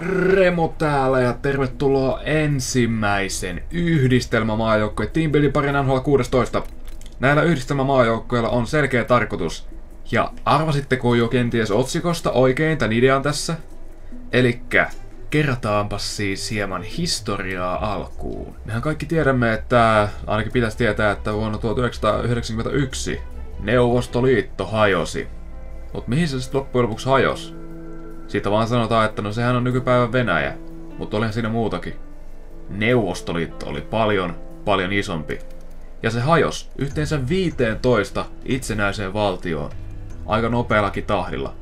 Remo täällä ja tervetuloa ensimmäisen yhdistelmämaajoukkojen Team Building parin NHL 16. Näillä yhdistelmämaajoukkoilla on selkeä tarkoitus. Ja arvasitteko jo kenties otsikosta oikein tämän idean tässä? Elikkä kerrataanpa siis hieman historiaa alkuun. Mehän kaikki tiedämme, että ainakin pitäisi tietää, että vuonna 1991 Neuvostoliitto hajosi. Mutta mihin se sitten loppujen lopuksi hajosi? Siitä vaan sanotaan, että no sehän on nykypäivän Venäjä, mutta olihan siinä muutakin. Neuvostoliitto oli paljon, paljon isompi. Ja se hajos yhteensä 15 itsenäiseen valtioon. Aika nopeallakin tahdilla.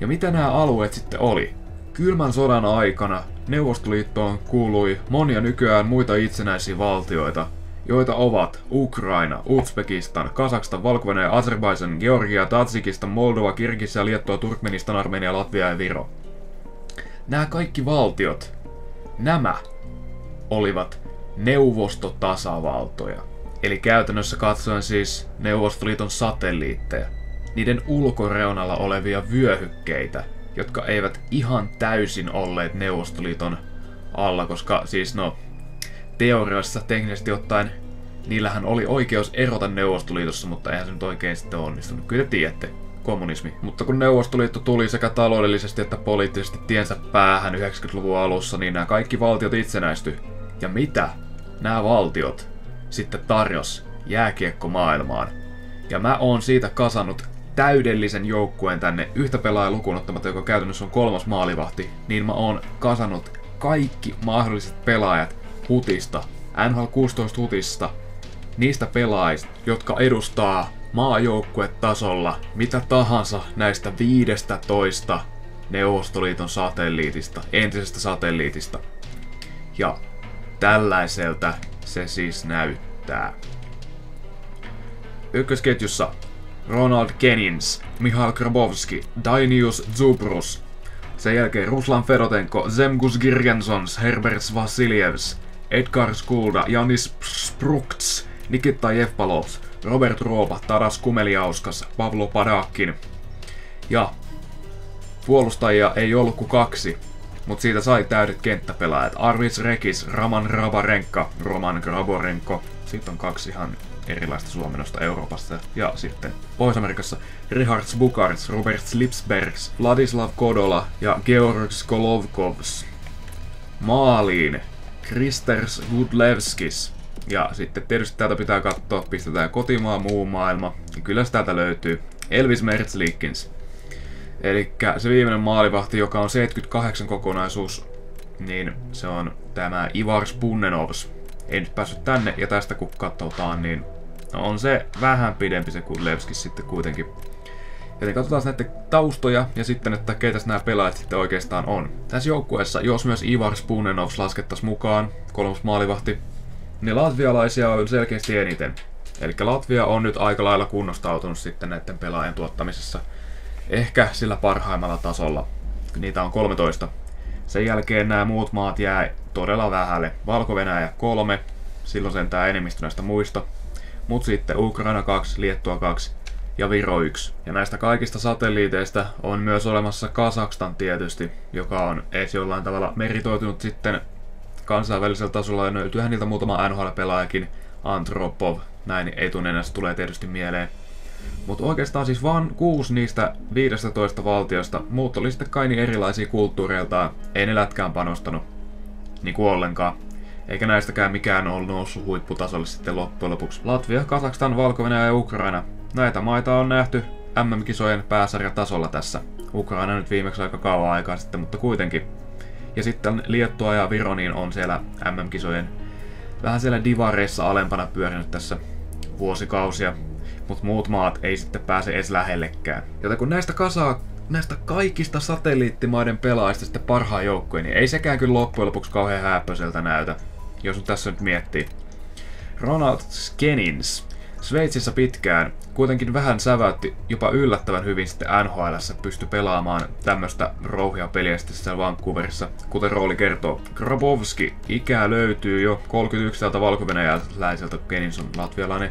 Ja mitä nämä alueet sitten oli? Kylmän sodan aikana Neuvostoliittoon kuului monia nykyään muita itsenäisiä valtioita, joita ovat Ukraina, Uzbekistan, Kazakstan, valko Azerbaijan, Georgia, Tatsikistan, Moldova, Kirgisia, Liettua, Turkmenistan, Armenia, Latvia ja Viro. Nämä kaikki valtiot, nämä olivat neuvostotasavaltoja. Eli käytännössä katsoen siis Neuvostoliiton satelliitteja. Niiden ulkoreunalla olevia vyöhykkeitä, jotka eivät ihan täysin olleet Neuvostoliiton alla, koska siis no, teoriassa teknisesti ottaen niillähän oli oikeus erota Neuvostoliitossa, mutta eihän se nyt oikein sitten onnistunut. Kyllä te tiedätte, kommunismi. Mutta kun Neuvostoliitto tuli sekä taloudellisesti että poliittisesti tiensä päähän 90-luvun alussa, niin nämä kaikki valtiot itsenäisty. Ja mitä nämä valtiot sitten tarjos jääkiekko maailmaan? Ja mä oon siitä kasannut täydellisen joukkueen tänne, yhtä pelaajaa lukuun ottamatta, joka käytännössä on kolmas maalivahti, niin mä oon kasannut kaikki mahdolliset pelaajat hutista, NHL 16 hutista, niistä pelaajista, jotka edustaa maajoukkuetasolla mitä tahansa näistä 15 Neuvostoliiton satelliitista, entisestä satelliitista. Ja tällaiselta se siis näyttää. Ykkösketjussa Ronald Kenins, Mihail Grabowski, Dainius Zubrus. Sen jälkeen Ruslan Fedotenko, Zemgus Girgensons, Herbert Vasiljevs, Edgar Skulda, Janis Sprukts, Nikita Jevpalovs, Robert Roopa, Taras Kumeliauskas, Pavlo Padakin. Ja puolustajia ei ollut kuin kaksi, mutta siitä sai täydet kenttäpelaajat. Arvis Rekis, Raman Rabarenka, Roman Graborenko. Sitten on kaksi ihan erilaista suomennosta Euroopassa ja sitten Pohjois-Amerikassa Richard Bukarts, Robert Slipsbergs, Vladislav Kodola ja Georg Skolovkovs. Maaliin Kristers Gudlevskis. Ja sitten tietysti täältä pitää katsoa, pistetään kotimaa, muu maailma. Ja kyllä se täältä löytyy. Elvis Mertzlikins. Eli se viimeinen maalivahti, joka on 78 kokonaisuus, niin se on tämä Ivar Spunnenovs. Ei nyt päässyt tänne, ja tästä kun katsotaan, niin on se vähän pidempi se kuin Levskis sitten kuitenkin. Eli katsotaan näiden taustoja ja sitten, että keitä nämä pelaajat sitten oikeastaan on. Tässä joukkueessa, jos myös Ivar Spunenovs laskettaisiin mukaan, kolmas maalivahti, niin latvialaisia on selkeästi eniten. Eli Latvia on nyt aika lailla kunnostautunut sitten näiden pelaajien tuottamisessa. Ehkä sillä parhaimmalla tasolla. Niitä on 13. Sen jälkeen nämä muut maat jää todella vähälle. Valko-Venäjä kolme, silloin sentään enemmistö näistä muista. Mut sitten Ukraina 2, Liettua 2, ja Viro 1. Ja näistä kaikista satelliiteista on myös olemassa Kazakstan tietysti, joka on edes jollain tavalla meritoitunut sitten kansainvälisellä tasolla ja löytyyhän niiltä muutama NHL-pelaajakin, Antropov, näin etunenässä tulee tietysti mieleen. Mutta oikeastaan siis vain kuusi niistä 15 valtiosta, muut oli sitten kai niin erilaisia kulttuureiltaan, ei ne lätkään panostanut niin kuin ollenkaan. Eikä näistäkään mikään ollut noussut huipputasolle sitten loppujen lopuksi. Latvia, Kazakstan, valko ja Ukraina Näitä maita on nähty MM-kisojen pääsarjatasolla tässä. Ukraina nyt viimeksi aika kauan aikaa sitten, mutta kuitenkin. Ja sitten Liettua ja Viro niin on siellä MM-kisojen vähän siellä divareissa alempana pyörinyt tässä vuosikausia. Mutta muut maat ei sitten pääse edes lähellekään. Joten kun näistä kasaa näistä kaikista satelliittimaiden pelaajista sitten parhaan joukkoja, niin ei sekään kyllä loppujen lopuksi kauhean häppöseltä näytä, jos nyt tässä nyt miettii. Ronald Skenins Sveitsissä pitkään kuitenkin vähän säväytti jopa yllättävän hyvin sitten NHL pysty pelaamaan tämmöistä rouhia peliä sitten Vancouverissa, kuten rooli kertoo. Grabowski, ikää löytyy jo 31 täältä valko Keninson latvialainen.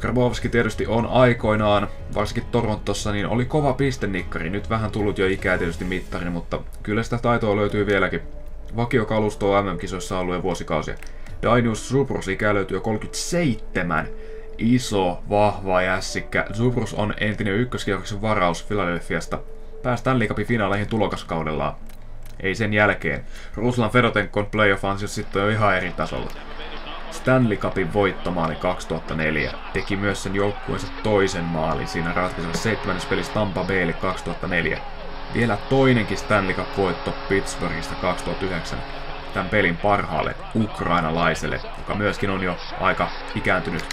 Grabowski tietysti on aikoinaan, varsinkin Torontossa, niin oli kova pistenikkari. Nyt vähän tullut jo ikää tietysti mittari, mutta kyllä sitä taitoa löytyy vieläkin. Vakiokalusto on MM-kisoissa ollut jo vuosikausia. Dainius Zubrus ikä löytyy jo 37. Iso, vahva jässikkä. Zubrus on entinen ykköskierroksen varaus Philadelphiasta. Päästään liikapin finaaleihin tulokaskaudellaan. Ei sen jälkeen. Ruslan Fedotenkon playoff ansios sitten jo ihan eri tasolla. Stanley Cupin voittomaali 2004 teki myös sen joukkueensa toisen maalin siinä ratkaisevassa seitsemännes pelissä Tampa Baylle 2004. Vielä toinenkin Stanley Cup-voitto Pittsburghista 2009 tämän pelin parhaalle ukrainalaiselle, joka myöskin on jo aika ikääntynyt.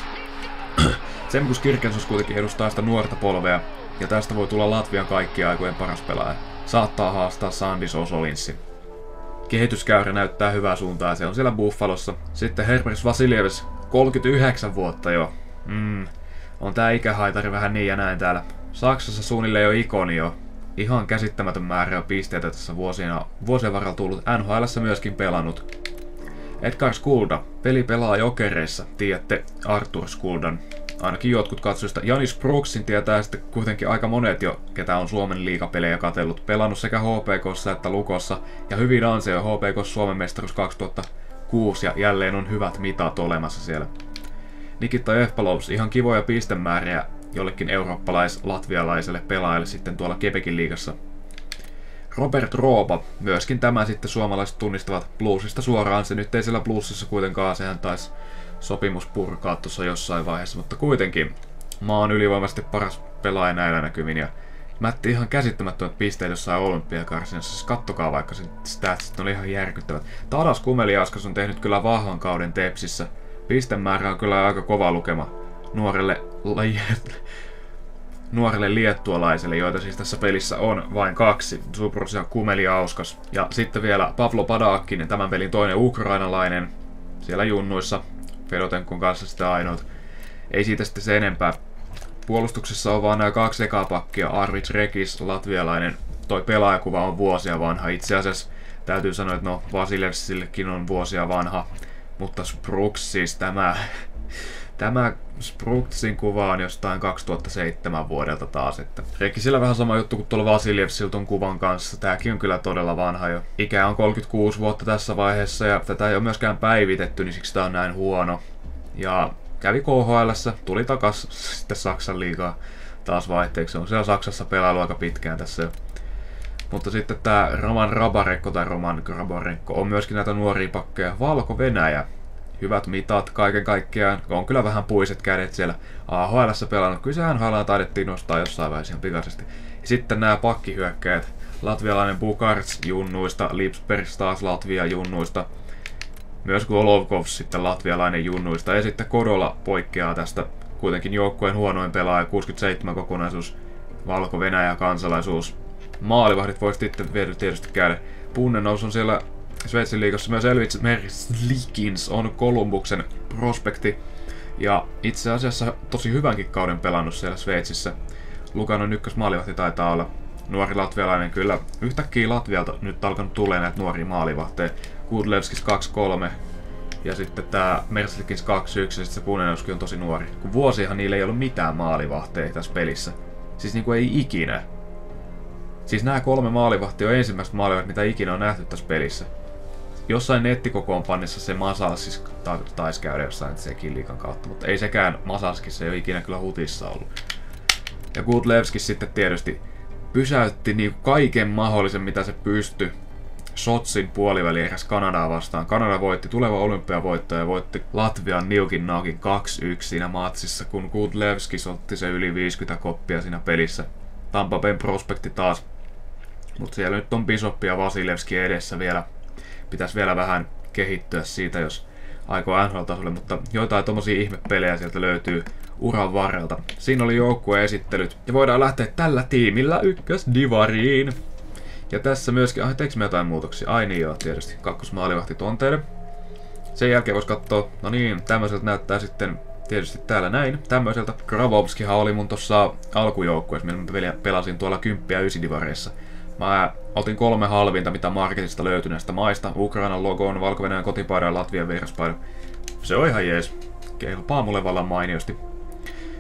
Semkus Kirkensos kuitenkin edustaa sitä nuorta polvea, ja tästä voi tulla Latvian kaikkien aikojen paras pelaaja. Saattaa haastaa Sandis Osolinssi. Kehityskäyrä näyttää hyvää suuntaa, se on siellä Buffalossa. Sitten Herbert Vasiljevs, 39 vuotta jo. Mm, on tää ikähaitari vähän niin ja näin täällä. Saksassa suunnilleen jo ikoni jo. Ihan käsittämätön määrä pisteitä tässä vuosina, vuosien varrella tullut. NHL myöskin pelannut. Edgar Skulda, peli pelaa jokereissa, tiedätte Arthur Skuldan ainakin jotkut katsojista. Janis Brooksin tietää sitten kuitenkin aika monet jo, ketä on Suomen liikapelejä katellut. Pelannut sekä HPKssa että Lukossa ja hyvin ansio HPK Suomen mestaruus 2006 ja jälleen on hyvät mitat olemassa siellä. Nikita Efpalovs, ihan kivoja pistemääriä jollekin eurooppalais-latvialaiselle pelaajalle sitten tuolla Kepekin liigassa. Robert Roopa, myöskin tämä sitten suomalaiset tunnistavat bluesista suoraan, se nyt ei siellä bluesissa kuitenkaan, sehän taisi sopimus purkaa tuossa jossain vaiheessa, mutta kuitenkin mä oon ylivoimaisesti paras pelaaja näillä näkymin ja Mätti ihan käsittämättömät pisteet jossain olympiakarsinassa, siis kattokaa vaikka sen statsit, oli ihan järkyttävät. Tadas Kumeliaskas on tehnyt kyllä vahvan kauden Tepsissä. Pistemäärä on kyllä aika kova lukema nuorelle, nuorelle liettualaiselle, joita siis tässä pelissä on vain kaksi, Zubrus ja Kumeliauskas. Ja sitten vielä Pavlo Padakkinen, tämän pelin toinen ukrainalainen, siellä junnuissa Fedotenkun kanssa sitä ainoat. Ei siitä sitten se enempää. Puolustuksessa on vaan nämä kaksi ekapakkia. Arvids Rekis, latvialainen. Toi pelaajakuva on vuosia vanha. Itse asiassa täytyy sanoa, että no Vasilevsillekin on vuosia vanha. Mutta Sprux siis tämä, tämä Spruxin kuva on jostain 2007 vuodelta taas. Että Rekisillä vähän sama juttu kuin tuolla Vasiljevsilton kuvan kanssa. Tääkin on kyllä todella vanha jo. Ikä on 36 vuotta tässä vaiheessa ja tätä ei ole myöskään päivitetty, niin siksi tää on näin huono. Ja kävi KHL, tuli takas sitten Saksan liigaa taas vaihteeksi. On siellä Saksassa pelailu aika pitkään tässä jo. Mutta sitten tämä Roman Rabarenko tai Roman Grabarenko on myöskin näitä nuoria pakkeja. Valko-Venäjä hyvät mitat kaiken kaikkiaan. On kyllä vähän puiset kädet siellä AHL pelannut. Kyllä sehän taidettiin nostaa jossain vaiheessa ihan pikaisesti. Sitten nämä pakkihyökkäjät. Latvialainen Bukarts junnuista, Lipsbergs taas Latvia junnuista. Myös Golovkovs sitten latvialainen junnuista. Ja sitten Kodola poikkeaa tästä kuitenkin joukkueen huonoin pelaaja, 67 kokonaisuus, Valko-Venäjä kansalaisuus. Maalivahdit voisi sitten tietysti käydä. Punnenous on siellä Sveitsin liigassa myös Elvits Merslikins on Kolumbuksen prospekti. Ja itse asiassa tosi hyvänkin kauden pelannut siellä Sveitsissä. Lukanon ykkös maalivahti taitaa olla nuori latvialainen kyllä. Yhtäkkiä Latvialta nyt alkanut tulee näitä nuoria maalivahteja. Kudlevskis 2-3 ja sitten tää Merslikins 2-1 ja sitten se Punenovski on tosi nuori. Kun vuosihan niillä ei ollut mitään maalivahteja tässä pelissä. Siis niinku ei ikinä. Siis nämä kolme maalivahtia on ensimmäistä maalivahtia, mitä ikinä on nähty tässä pelissä jossain nettikokoonpannissa se Masals siis taisi käydä jossain sekin liikan kautta, mutta ei sekään Masalskissa ei ole ikinä kyllä hutissa ollut. Ja Gudlevski sitten tietysti pysäytti niin kaiken mahdollisen, mitä se pystyi. Sotsin puoliväli eräs Kanadaa vastaan. Kanada voitti tuleva olympiavoitto ja voitti Latvian niukin naakin 2-1 siinä matsissa, kun Gudlevski otti se yli 50 koppia siinä pelissä. Tampa Bayn prospekti taas. Mutta siellä nyt on Bisoppi ja Vasilevski edessä vielä pitäisi vielä vähän kehittyä siitä, jos aikoo NHL-tasolle, mutta joitain tommosia ihmepelejä sieltä löytyy uran varrelta. Siinä oli joukkueen esittelyt ja voidaan lähteä tällä tiimillä ykkösdivariin. Ja tässä myöskin, ai teekö me jotain muutoksia? Ai niin joo, tietysti. Kakkosmaalivahti tonteille. Sen jälkeen voisi katsoa, no niin, tämmöiseltä näyttää sitten tietysti täällä näin. Tämmöiseltä Grabowskihan oli mun tossa alkujoukkueessa, millä mä pelasin tuolla 10 ja 9 divareissa. Mä otin kolme halvinta, mitä marketista löytyi näistä maista. Ukrainan logon, valko kotipaida ja Latvian vieraspaidan. Se on ihan jees. Kelpaa mulle vallan mainiosti.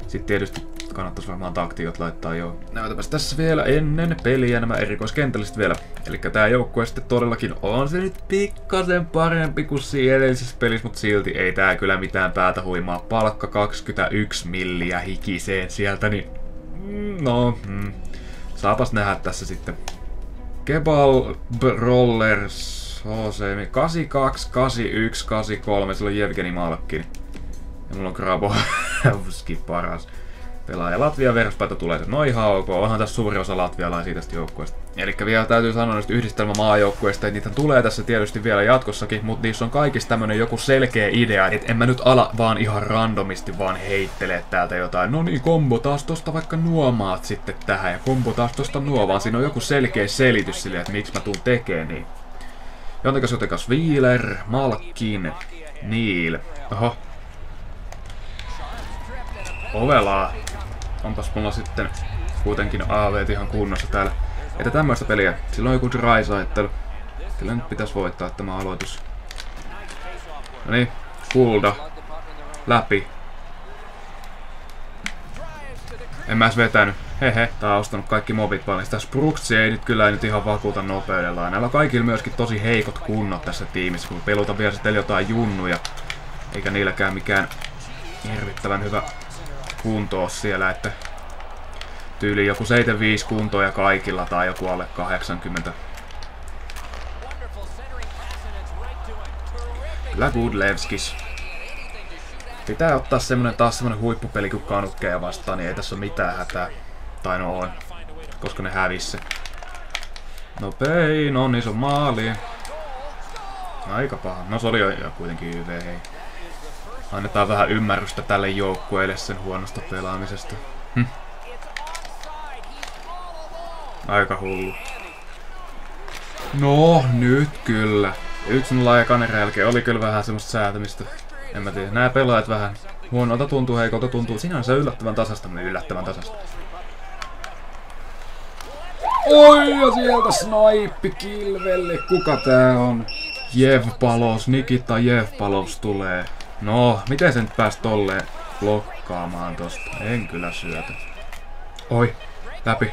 Sitten tietysti kannattaisi varmaan taktiikat laittaa jo. Näytäpäs tässä vielä ennen peliä nämä erikoiskentälliset vielä. Eli tää joukkue sitten todellakin on se nyt pikkasen parempi kuin siinä edellisessä pelissä, mutta silti ei tää kyllä mitään päätä huimaa. Palkka 21 milliä hikiseen sieltä, niin mm, no, mm. saapas nähdä tässä sitten. Kebal Brawlers HC 82, 81, 83, sillä on Jevgeni Malkin. Ja mulla on Grabowski paras pelaaja. Latvia veruspaita tulee no ihan ok, onhan tässä suuri osa latvialaisia tästä joukkueesta. Eli vielä täytyy sanoa näistä yhdistelmämaajoukkueista, että niitä tulee tässä tietysti vielä jatkossakin, mutta niissä on kaikissa tämmönen joku selkeä idea, että en mä nyt ala vaan ihan randomisti vaan heittele täältä jotain, no niin, kombo taas tosta vaikka nuomaat sitten tähän ja kombo taas tosta nuo, vaan siinä on joku selkeä selitys sille, että miksi mä tuun tekee niin. Jontekas jotekas Wheeler, Malkin, Neil. Oho. Ovelaa onpas mulla sitten kuitenkin AV ihan kunnossa täällä. Että tämmöistä peliä. Sillä on joku dry saittelu. Kyllä nyt pitäisi voittaa tämä aloitus. No niin, kulda. Läpi. En mä edes vetänyt. Hehe, tää on ostanut kaikki mobit paljon. Sitä Spruxi ei nyt kyllä ei nyt ihan vakuuta nopeudella. Näillä kaikilla myöskin tosi heikot kunnot tässä tiimissä, kun peluta vielä sitten jotain junnuja. Eikä niilläkään mikään hirvittävän hyvä kuntoa siellä, että tyyli joku 75 kuntoja kaikilla tai joku alle 80. Kyllä Gudlevskis. Pitää ottaa semmonen taas semmonen huippupeli kuin kanukkeja vastaan, niin ei tässä ole mitään hätää. Tai no on, koska ne hävisi No pein, on iso maali. Aika paha. No se oli jo, kuitenkin YV, hei. Annetaan vähän ymmärrystä tälle joukkueelle sen huonosta pelaamisesta. Hm. Aika hullu. No, nyt kyllä. Yksi nolla ja jälkeen oli kyllä vähän semmoista säätämistä. En mä tiedä. Nää pelaajat vähän huonolta tuntuu, heikolta tuntuu. Sinänsä yllättävän tasasta, mutta yllättävän tasasta. Oi, ja sieltä snaippi kilvelle. Kuka tää on? Jev Palos, Nikita Jev Palos tulee. No, miten sen pääs tolleen blokkaamaan tosta? En kyllä syötä. Oi, läpi.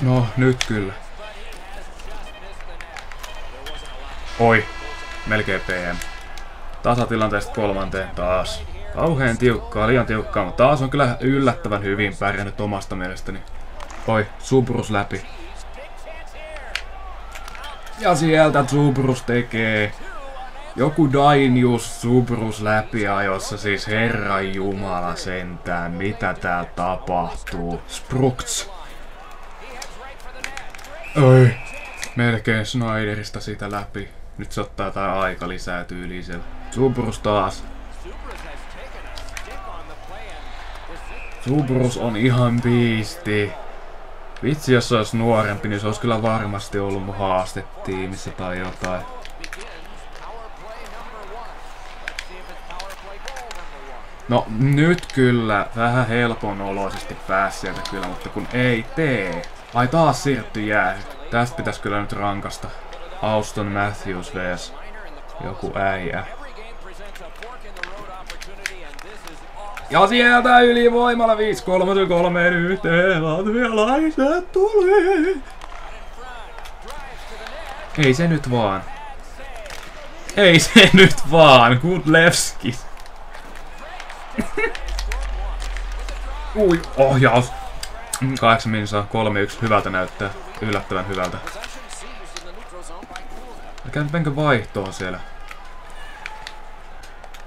No, nyt kyllä. Oi, melkein PM. Tasatilanteesta kolmanteen taas. Kauheen tiukkaa, liian tiukkaa, mutta taas on kyllä yllättävän hyvin pärjännyt omasta mielestäni. Oi, Subrus läpi. Ja sieltä Subrus tekee joku Dainius Subrus läpiajossa, siis herra jumala sentään, mitä tää tapahtuu? Spruks. Oi, melkein Snyderista siitä läpi. Nyt se ottaa jotain aika lisää tyyliä siellä. Subrus taas. Subrus on ihan biisti. Vitsi, jos se olisi nuorempi, niin se olisi kyllä varmasti ollut mun haastetiimissä tai jotain. No nyt kyllä vähän helpon oloisesti pääsi sieltä kyllä, mutta kun ei tee. Ai taas siirty jää. Tästä pitäisi kyllä nyt rankasta. Auston Matthews vs. Joku äijä. Ja sieltä ylivoimalla 5-3-3 yhteen latvialaiset tulee. Ei se nyt vaan. Ei se nyt vaan, Kudlevskis. Ui, ohjaus. 8 minsa, 3-1, hyvältä näyttää. Yllättävän hyvältä. Mikä nyt menkö vaihtoon siellä?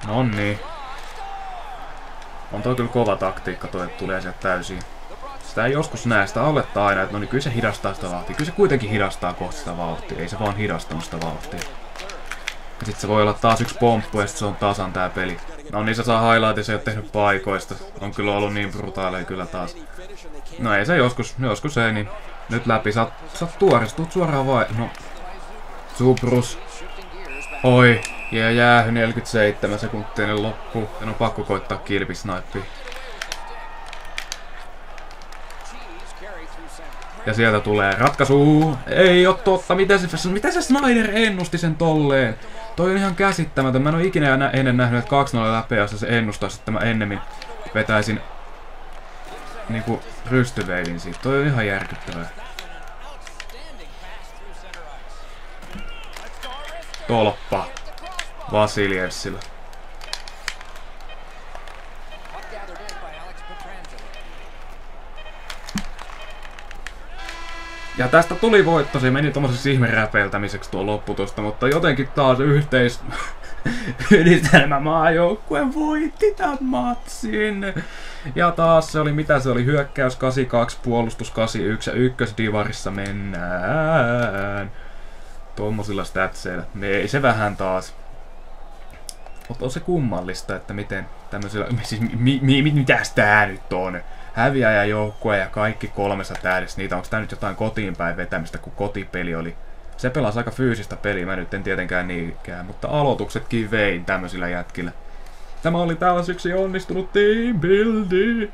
Nonni. On toi kyllä kova taktiikka toi, että tulee sieltä täysin. Sitä ei joskus näe, sitä olettaa aina, että no niin kyllä se hidastaa sitä vauhtia. Kyllä se kuitenkin hidastaa kohta sitä vauhtia, ei se vaan hidastanut sitä vauhtia. Ja sit se voi olla taas yksi pomppu ja sit se on tasan tää peli. No niin se saa highlightissa, ei ole tehnyt paikoista. On kyllä ollut niin brutaaleja kyllä taas. No ei se joskus, joskus ei niin. Nyt läpi, sä sä oot tuoris, tuut suoraan vai... No. Subrus. Oi, ja jäähy 47 sekuntia ennen loppu. En on pakko koittaa kilpisnaippia. Ja sieltä tulee ratkaisu. Ei oo totta. Miten se, miten se Snyder ennusti sen tolleen? Toi on ihan käsittämätön. Mä en oo ikinä ennen nähnyt, että 2-0 läpi, se ennustaa sitten tämä ennemmin. vetäisin niinku rystyveivin siitä. Toi on ihan järkyttävää. Tolppa. Vasiljevsillä. Ja tästä tuli voitto, se meni tommoseksi ihmeräpeiltämiseksi tuo loppu tosta, mutta jotenkin taas yhteis... Yhdistelmämaajoukkue voitti tämän matsin. Ja taas se oli, mitä se oli, hyökkäys 82, puolustus 81 ja ykkösdivarissa mennään. Tuommoisilla statseilla. Ei se vähän taas. Mutta on se kummallista, että miten tämmöisillä... Siis mi, mi, mi, mitäs tää nyt on? Häviäjäjoukkue ja kaikki kolmessa tähdessä. Niitä onko tää nyt jotain kotiin päin vetämistä, kun kotipeli oli se pelasi aika fyysistä peliä, mä nyt en tietenkään niinkään, mutta aloituksetkin vein tämmöisillä jätkillä. Tämä oli täällä syksy onnistunut team buildi.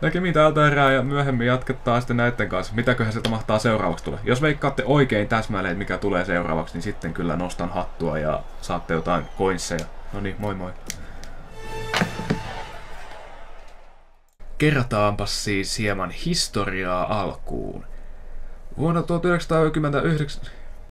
Näkemiin täältä erää ja myöhemmin jatketaan sitten näiden kanssa. Mitäköhän sieltä mahtaa seuraavaksi tulla. Jos veikkaatte oikein täsmälleen, mikä tulee seuraavaksi, niin sitten kyllä nostan hattua ja saatte jotain coinseja. No niin, moi moi. Kerrataanpa siis hieman historiaa alkuun. Vuonna 1999